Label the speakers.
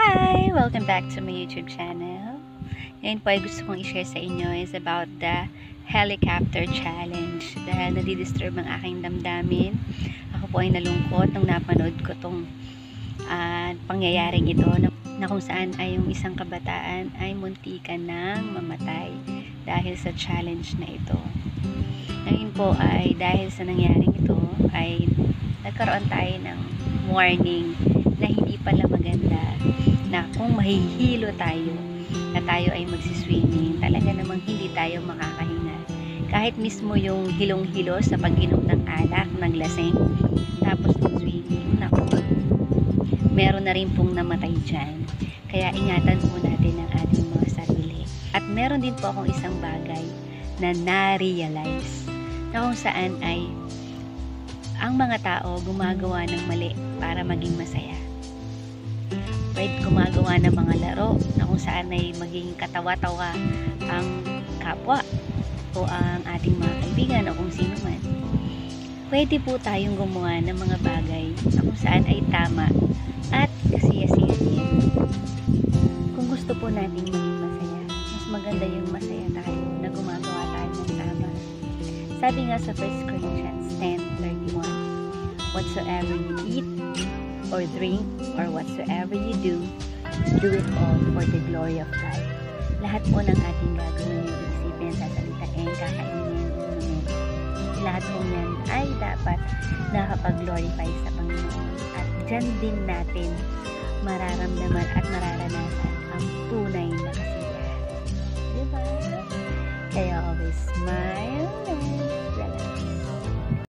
Speaker 1: Hi! Welcome back to my YouTube channel. Ngayon po ay gusto kong i-share sa inyo is about the helicopter challenge dahil nadidisturb ang aking damdamin. Ako po ay nalungkot nung napanood ko tong uh, pangyayaring ito na, na kung saan ay yung isang kabataan ay muntikan ng mamatay dahil sa challenge na ito. Ngayon po ay dahil sa nangyaring ito ay nagkaroon tayo ng warning pala maganda na kung mahihilo tayo na tayo ay magsiswimming talaga namang hindi tayo makakahinga. Kahit mismo yung hilong-hilo sa pag-inom ng alak, ng laseng tapos ng swimming naku, meron na rin pong namatay dyan. Kaya ingatan po natin ang ating mga sarili. At meron din po akong isang bagay na na-realize na kung saan ay ang mga tao gumagawa ng mali para maging masaya pwede gumagawa ng mga laro na kung saan ay maging katawa-tawa ang kapwa o ang ating mga kaibigan o kung sino man. Pwede po tayong gumawa ng mga bagay na kung saan ay tama at kasiyasiya din. Kung gusto po natin maging masaya, mas maganda yung masaya tayo na gumagawa tayo ng tama. Sabi nga sa 1 Corinthians 10.31 Whatsoever you eat, or drink or whatsoever you do, do it all for the glory of God. Lahat po ng ating gagawin, isipin, sasalitain, kakainin. Lahat po yan ay dapat nakapag-glorify sa Panginoon. At dyan din natin mararamdaman at mararanasan ang tunay na kasiyahan. Diba? Kaya always smile